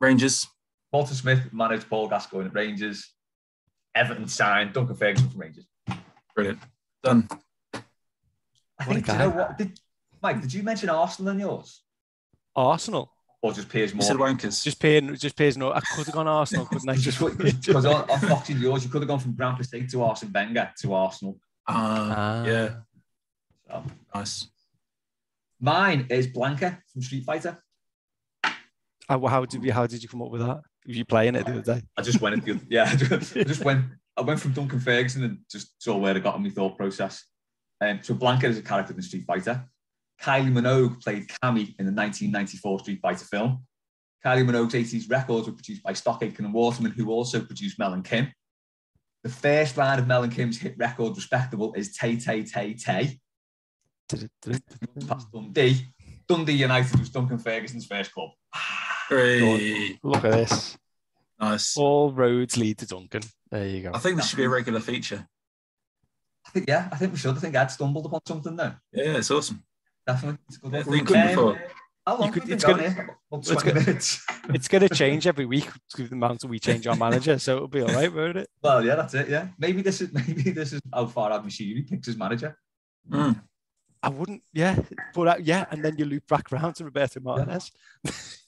S2: Rangers.
S1: Walter Smith managed Paul Gascoigne at Rangers. Everton signed Duncan Ferguson from Rangers.
S2: Brilliant. Done.
S1: I
S3: What
S1: think, do you know what? Did, Mike, did you mention Arsenal in yours?
S3: Arsenal.
S1: Or just Piers
S2: You said
S1: Morgan?
S2: wankers.
S3: Just paying, just pays no. I could have gone Arsenal, couldn't I?
S1: Just because on, on Fox in yours, you could have gone from Grampus 8 to Arsene Wenger to Arsenal.
S2: Ah,
S3: Ah.
S2: yeah,
S1: So.
S2: nice.
S1: Mine is Blanka from Street Fighter.
S3: Uh, how did you how did you come up with that? Were you playing it the other day?
S1: I just went the other, yeah, I just, I just went. I went from Duncan Ferguson and just saw where I got in my thought process. Um, so Blanka is a character in Street Fighter. Kylie Minogue played Cammy in the 1994 Street Fighter film. Kylie Minogue's 80s records were produced by Stock Aitken and Waterman, who also produced Mel and Kim. The first line of Mel and Kim's hit record, Respectable, is Tay Tay Tay Tay. Past Dundee. Dundee United was Duncan Ferguson's first club.
S2: Hooray.
S3: Look at this.
S2: Nice.
S3: All roads lead to Duncan. There you go.
S2: I think this should be a regular feature.
S1: I think, yeah, I think we should. I think Ed stumbled upon something there.
S2: Yeah, it's awesome.
S1: Definitely. It's a good
S2: Yeah,
S1: one.
S2: thinking
S1: Um,
S2: before.
S1: How long
S3: You could-
S1: have we
S3: it's gonna-
S1: here? About
S3: it's gonna-
S1: minutes.
S3: It's going to change every week with the amount we change our manager, so it'll be all right, won't it?
S1: Well, yeah, that's it. Yeah, maybe this is maybe this is how Farhad Moshiri picks his manager.
S2: Mm.
S3: I wouldn't, yeah, but uh, yeah, and then you loop back round to Roberto Martinez.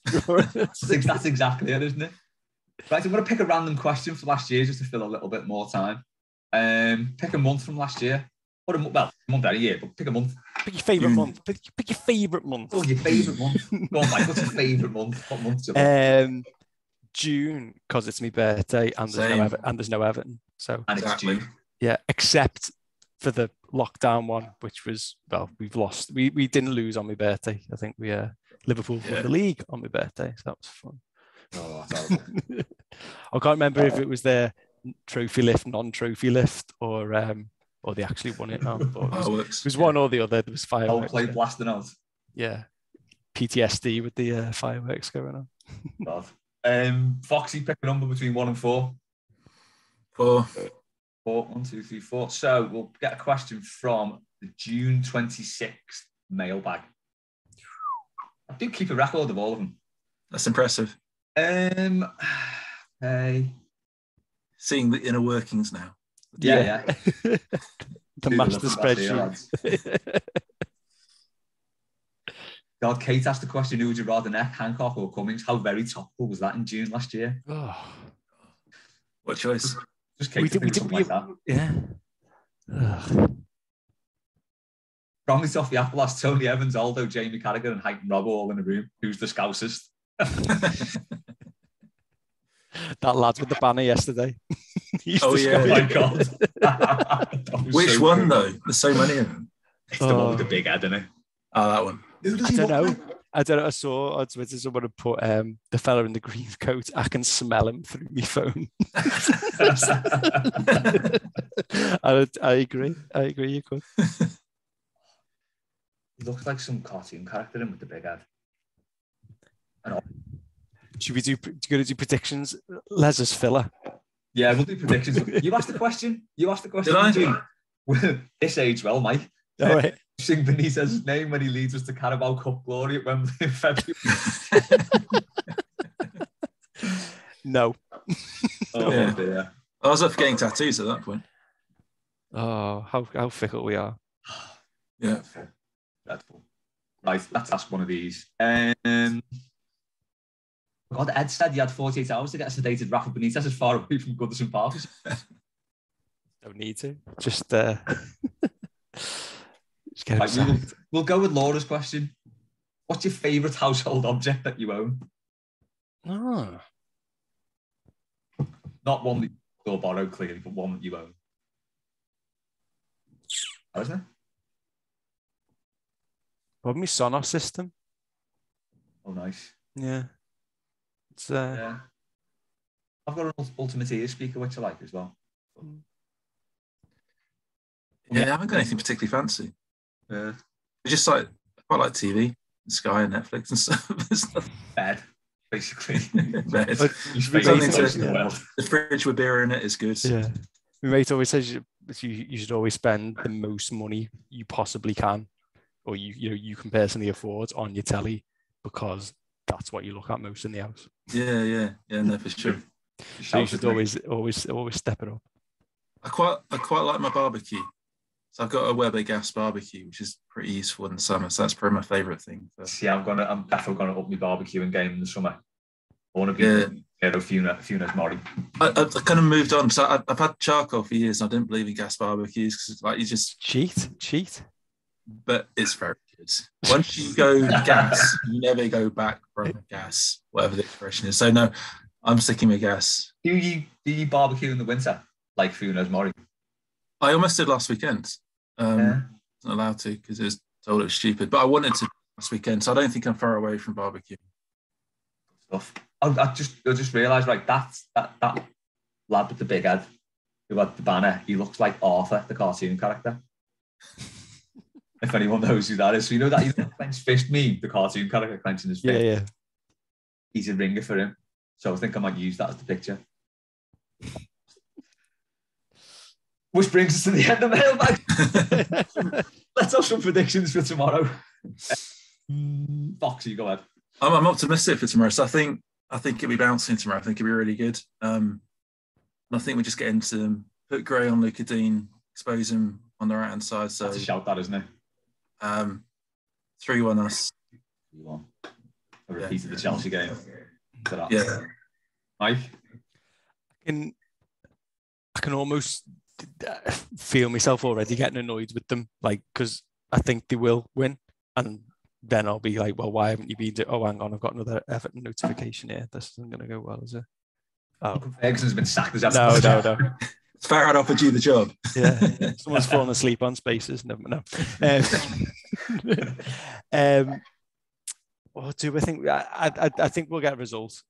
S1: That's, that's exactly it, isn't it? Right, I'm going to pick a random question for last year just to fill a little bit more time. Um, pick a month from last year, or a well, month out of year, but pick a month.
S3: pick your favorite
S2: Mm.
S3: month. Pick, pick your favorite month.
S1: Oh, your favourite month. Go on, Mike. What's your favourite month? What month's your month?
S3: Um, June because it's my birthday and there's no
S2: Same.
S3: Ever- and there's no Everton. So
S1: and it's
S2: exactly.
S1: June.
S3: yeah, except for the lockdown one, which was well, we've lost. We we didn't lose on my birthday. I think we uh Liverpool won the league on my birthday, so that was fun.
S1: Oh, that's.
S3: I can't remember if it was the trophy lift, non-trophy lift, or um or they actually won it now. But it was,
S2: Fireworks.
S3: it was one or the other. There was
S1: Whole
S3: fireworks.
S1: play
S3: yeah.
S1: blasting out.
S3: yeah. PTSD with the uh, fireworks going on.
S1: God. Um, Foxy, pick a number between one and four.
S2: Four.
S1: Four, one, two, three, four. So we'll get a question from the June 26th mailbag. I do keep a record of all of them.
S2: That's impressive.
S1: Um, hey,
S2: Seeing the inner workings now.
S1: Yeah,
S3: Yeah.
S1: yeah.
S3: the
S1: Do
S3: master
S1: look here,
S3: spreadsheet.
S1: God, Kate asked the question: Who would you rather neck, Hancock or Cummings? How very topical was that in June last year?
S3: oh,
S2: What choice?
S1: Just Kate
S3: we did, we
S1: think
S3: did, we,
S1: like that.
S3: yeah. Ugh.
S1: Promise off the apple asked Tony Evans, Aldo, Jamie Carragher, and Heighton Robbo all in a room. Who's the scousest?
S3: That lad with the banner yesterday. He
S2: Oh, yeah.
S1: Oh my god!
S2: Which
S1: so
S2: one
S1: cool.
S2: though? There's so many of them.
S1: It's the one
S3: Oh.
S1: with the big head, isn't it?
S2: Oh, that one.
S3: I don't know. I don't know. I saw on Twitter someone had put um, the fella in the green coat. I can smell him through my phone. I, I agree. I agree. You could.
S1: he looks like some cartoon character in with the big head.
S3: Should we do? You going to do predictions? Les' filler.
S1: Yeah, we'll do predictions. you asked the question. You asked the question.
S2: Did I?
S1: This age well, Mike.
S3: All right.
S1: Sing Benitez's name when he leads us to Carabao Cup glory at Wembley in February.
S3: No.
S1: Oh
S2: Yeah.
S1: dear.
S2: I was up for getting tattoos at that point.
S3: Oh, how how fickle we are.
S2: Yeah.
S1: Dreadful. Dreadful. Right, let's ask one of these. Um, God, Ed said he had 48 hours to get sedated Rafa Benitez as far away from Goodison Park.
S3: Don't need to. Just uh. just get
S1: Right, we will, we'll go with Laura's question. What's your favourite household object that you own?
S3: Oh,
S1: Not one that you'll borrow, clearly, but one that you own. Oh, isn't it?
S3: well, my Sonos system.
S1: Oh, nice.
S3: Yeah. It's uh.
S1: Yeah. I've got an Ultimate Ear speaker, which I like as well.
S2: Yeah, I haven't got anything particularly fancy.
S1: Yeah.
S2: It's just like I quite like TV, Sky and Netflix and stuff. There's nothing
S1: Bed, basically.
S2: bad.
S3: But
S1: Your
S3: we
S1: favourite
S2: mate-
S1: the.
S2: The fridge with beer in it is good.
S3: Yeah. My mate always says you, you, you should always spend the most money you possibly can, or you you know you can personally afford on your telly because that's what you look at most in the house.
S2: Yeah, yeah, yeah, no, for sure.
S3: So you should always always always step it up.
S2: I quite I quite like my barbecue. So I've got a Weber gas barbecue, which is pretty useful in the summer. So that's probably my favourite thing. So,
S1: Yeah, I'm gonna. I'm definitely gonna up my barbecuing game in the summer. I want to be
S2: Yeah.
S1: yeah. a Funa, Funes Mori.
S2: I, I, I kind of moved on. So I, I've had charcoal for years. And I didn't believe in gas barbecues because like you just,
S3: Cheat, cheat.
S2: but it's very good. Once you go gas, you never go back from gas, whatever the expression is. So no, I'm sticking with gas.
S1: Do you do you barbecue in the winter like Funes Mori?
S2: I almost did last weekend. Um,
S1: Yeah.
S2: wasn't allowed to because it was told it was stupid, but I wanted to last weekend. So I don't think I'm far away from barbecue.
S1: Stuff. I, I just I just realised right that's that that lad with the big head who had the banner. He looks like Arthur, the cartoon character. If anyone knows who that is, so you know that you know that clenched fist meme, the cartoon character clenching his fist.
S3: Yeah, yeah.
S1: he's a ringer for him. So I think I might use that as the picture. Which brings us to the end of the mailbag. Let's have some predictions for tomorrow. Foxy, go ahead.
S2: I'm, I'm optimistic for tomorrow. So I think I think it'll be bouncing tomorrow. I think it'll be really good. Um, and I think we just get into them, put Gray on Lucas Digne, expose him on the right hand side. So
S1: That's a shout, that isn't it?
S2: Um, three one us.
S1: You want a repeat of the Chelsea game.
S2: Yeah.
S1: Mike.
S3: I can I can almost uh, feel myself already getting annoyed with them, like because I think they will win, and then I'll be like, well, why haven't you been? Do- oh, hang on, I've got another Everton notification here. This isn't going to go well, is it? Oh
S1: Ferguson's been sacked as
S3: no, no, no.
S2: Farhad offered you the job.
S3: Yeah, someone's fallen asleep on spaces. Never no. Um, um, what do I think? I, I, I think we'll get a result.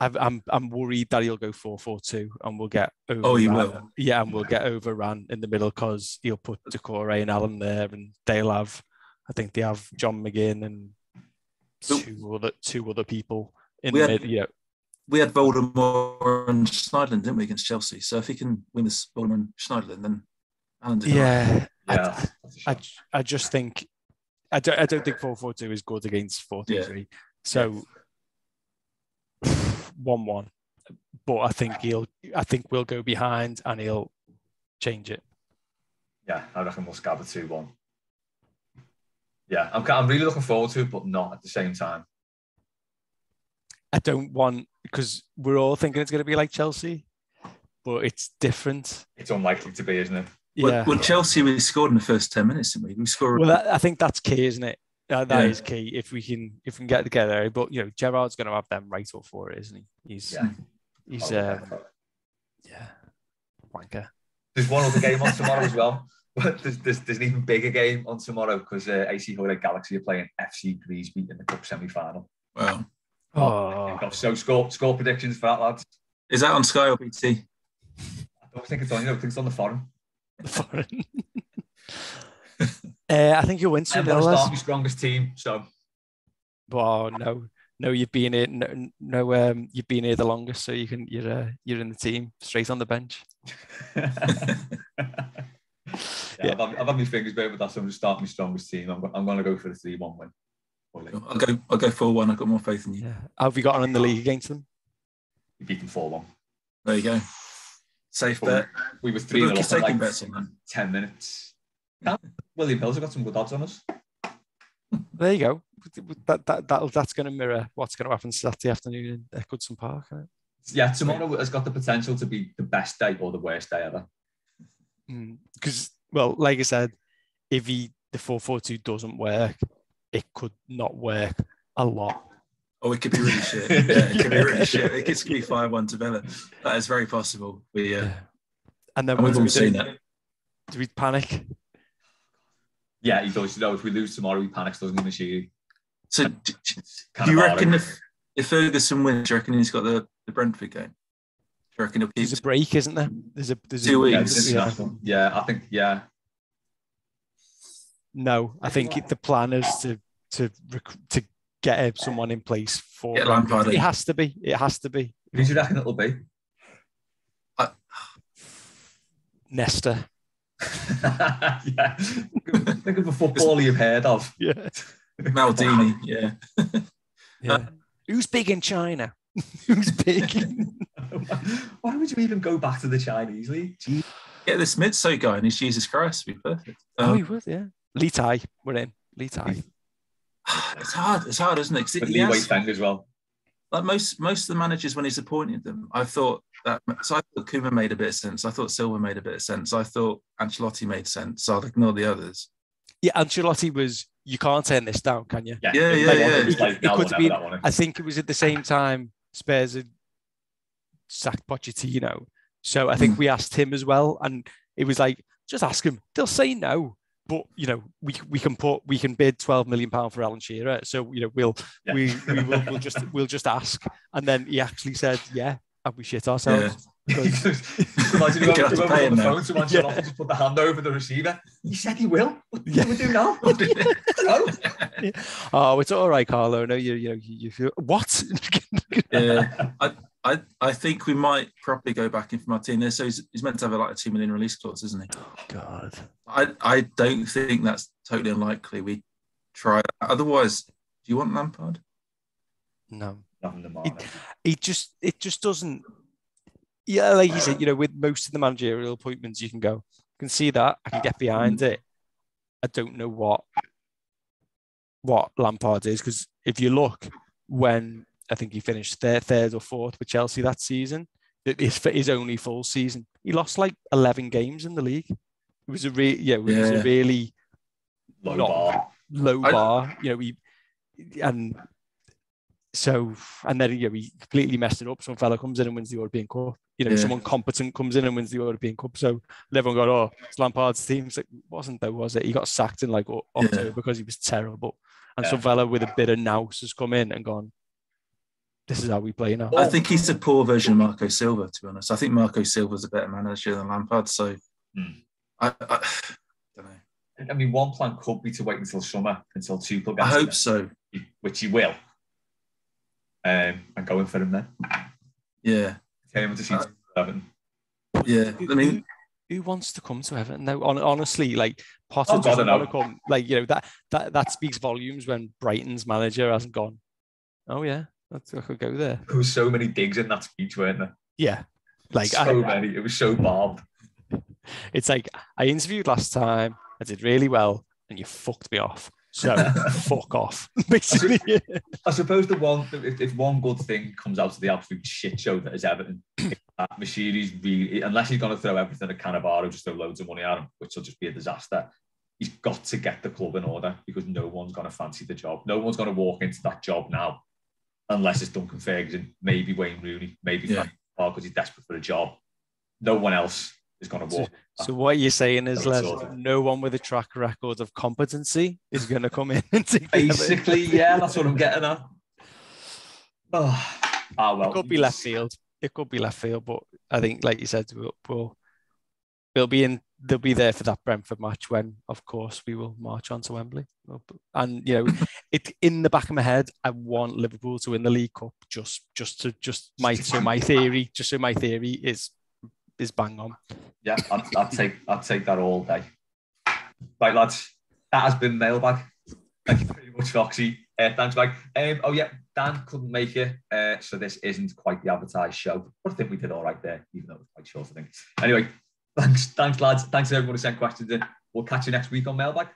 S3: I've, I'm I'm worried that he'll go four four two and we'll get.
S2: Oh, he will.
S3: Yeah, and we'll get overrun in the middle because he'll put Doucouré and Allan there, and they'll have. I think they have John McGinn and two other two other people in
S2: We
S3: the
S2: had-
S3: mid. Yeah,
S2: We had Voldemort and Schneiderlin, didn't we, against Chelsea? So if he can win this Voldemort and Schneiderlin, then Allan did all right.
S3: yeah. I-
S1: Yeah. that's a
S3: I. I just think I don't, I don't think 442 is good against 433. So 1 1. But I think he'll I think we'll go behind and he'll change it.
S1: Yeah, I reckon we'll scab a 2 1. Yeah, I'm, I'm really looking forward to it, but not at the same time.
S3: I don't want because we're all thinking it's gonna be like Chelsea, but it's different.
S1: It's unlikely to be, isn't it?
S2: Well,
S3: Yeah.
S2: well, Chelsea, we scored in the first 10 minutes, didn't we? We scored.
S3: Well, that, I think that's key, isn't it? Uh, that
S2: Yeah.
S3: is key. If we can, if we can get together, but you know, Gerrard's going to have them right up for it, isn't he? He's,
S1: Yeah.
S3: he's,
S1: Oh,
S3: uh,
S1: yeah.
S3: yeah, wanker.
S1: There's one other game on tomorrow as well. But there's, there's, there's an even bigger game on tomorrow because uh, AC Hoyle Galaxy are playing FC Greasby in the cup semi final.
S2: Wow.
S3: Oh,
S1: So score score predictions for that, lads.
S2: Is that on Sky or BT?
S1: I don't think it's on, you know, I think it's on the forum.
S3: foreign. uh, I think you'll win 2
S1: I'm
S3: 0
S1: going to start my strongest team. So
S3: Oh no, no, you've been here. No, no, um, you've been here the longest, so you can. You're uh, you're in the team, straight on the bench.
S1: yeah, I've, had, I've had my fingers burnt with that, so I'm going to start my strongest team. I'm, I'm going to go for the 3 1 win. Hoyle.
S2: I'll go. I'll go four one. I've got more faith in you.
S3: Yeah. Have you got on in the league against them?
S1: We beat them 4 1.
S2: There you go. Safe bet.
S1: We were
S2: The
S1: 3
S2: book
S1: 0
S2: is
S1: up in like
S2: bets on that.
S1: 10 minutes. Yeah, William Hills have got some good odds on us.
S3: There you go. That that, that that's going to mirror what's going to happen Saturday afternoon in Eccleston Park. isn't
S1: Yeah, tomorrow has got the potential to be the best day or the worst day ever. Hmm.
S3: it? Because well, like I said, if he the four four two doesn't work, it could not work a lot.
S2: Oh, it could be really shit. Yeah, it could be really shit. It could be five one to Villa. That is very possible. We uh,
S3: And then
S2: and we've
S3: do
S2: all
S3: we
S2: seen
S3: do?
S2: that.
S3: Do we panic?
S1: Yeah, he does. You know, if we lose tomorrow, he panics, doesn't he, Machine?
S2: So, do, do you reckon
S1: hard.
S2: if if Ferguson wins, do you reckon he's got the, the Brentford game? Do you reckon he'll keep?
S3: There's a break, isn't there? There's a there's
S2: Two
S3: a,
S2: weeks.
S1: it's
S3: yeah.
S1: yeah, I think, yeah.
S3: No, I think it- the plan is to to rec- to get someone in place for
S2: Get Lampard
S3: It has to be. It has to be
S1: Who do you reckon it'll be?
S3: Nesta.
S1: yeah. Think of a footballer you've heard of.
S3: Yeah.
S2: Maldini, yeah.
S3: Yeah. Who's big in China? Who's big?
S1: Why would you even go back to the Chinese league? Gee.
S2: Get this Mitso guy and he's Jesus Christ, it'd be perfect.
S3: oh,
S2: Um,
S3: he would. Yeah. Lee Tai, we're in. Lee Tai.
S2: it's hard. It's hard, isn't it?
S1: But
S2: he
S1: Lee
S2: has-
S1: Feng as well.
S2: like most most of the managers when he's appointed them, I thought that so I thought Koeman made a bit of sense. I thought Silva made a bit of sense. I thought Ancelotti made sense. So I'd ignore the others.
S3: Yeah, Ancelotti was. You can't turn this down, can you?
S1: Yeah,
S2: Yeah, yeah,
S1: was
S2: yeah.
S1: like- it like
S3: It could
S1: or never,
S3: be- I think it was at the same time Spurs had sacked Pochettino. So I think
S2: Mm.
S3: we asked him as well, and it was like, just ask him. They'll say no, but you know, we we can put we can bid twelve million pound for Alan Shearer. So you know, we'll
S1: Yeah.
S3: we we will we'll just we'll just ask. And then he actually said, yeah, and we shit ourselves.
S1: because Imagine you over the phone to Ancelotti yeah. just put the hand over the receiver. He said he will. What yeah. do we do now?
S3: yeah. Oh, it's all right, Carlo. No, you, you know, you, feel what?
S2: yeah, I, I, I think we might probably go back in for Martinez. So he's, he's meant to have a, like a two million release clause, isn't he?
S3: Oh, God,
S2: I, I don't think that's totally unlikely. We try. Otherwise, do you want Lampard?
S3: No, it, it just it just doesn't yeah, like you said, you know, with most of the managerial appointments, you can go, I can see that, I can get behind it. I don't know what what Lampard is because if you look when I think he finished third, third or fourth with Chelsea that season, his his only full season, he lost like eleven games in the league. It was a re- yeah, it was yeah. a really
S1: low bar.
S3: Low bar, you know, he and so and then you know, he completely messed it up. Some fella comes in and wins the European Cup. You know, yeah. someone competent comes in and wins the European Cup. So everyone got, oh, it's Lampard's team. It's like, wasn't though, was it? He got sacked in like October yeah. because he was terrible. And yeah. some fella with a bit of nous has come in and gone, this is how we play now.
S2: I think he's a poor version of Marco Silva, to be honest. I think Marco Silva's a better manager than Lampard. So hmm. I, I, I, don't know.
S1: I mean, one plan could be to wait until summer until Tuchel gets.
S2: I hope so.
S1: Which he will um, and going for him then.
S2: Yeah.
S1: Take him to see uh, Everton.
S2: Yeah, I mean,
S3: who, who wants to come to Everton? No, on, honestly, like Potter oh, doesn't want to come. Like you know that that that speaks volumes when Brighton's manager hasn't gone. Oh yeah, that's, I could go there.
S1: There was so many digs in that speech, weren't there?
S3: Yeah, like
S1: so I, many. It was so barbed.
S3: It's like I interviewed last time. I did really well, and you fucked me off. So fuck off, basically.
S1: I suppose the one, if, if, one good thing comes out of the absolute shit show that is Everton, that Moshiri's really, unless he's going to throw everything at Cannavaro, just throw loads of money at him, which will just be a disaster. He's got to get the club in order because no one's going to fancy the job. No one's going to walk into that job now, unless it's Duncan Ferguson, maybe Wayne Rooney, maybe yeah. because he's desperate for a job. No one else is going to walk.
S3: So, so what you're saying is, Les, no one with a track record of competency is going to come in and take
S1: Basically, yeah, that's what I'm getting at. Oh, oh well.
S3: It could be left field. It could be left field, but I think, like you said, we'll, we'll, we'll be in. They'll be there for that Brentford match when, of course, we will march on to Wembley. And you know, it in the back of my head, I want Liverpool to win the League Cup. Just, just to, just my so my theory, just so my theory is is bang on.
S1: Yeah, I'd, I'd take I'd take that all day. Right, lads, that has been mailbag. Thank you very much, Foxy. Uh, thanks, Mike. Um, oh yeah, Dan couldn't make it, uh, so this isn't quite the advertised show. But I think we did all right there, even though it was quite short. I think. Anyway, thanks, thanks, lads. Thanks to everyone who sent questions in. We'll catch you next week on Mailbag.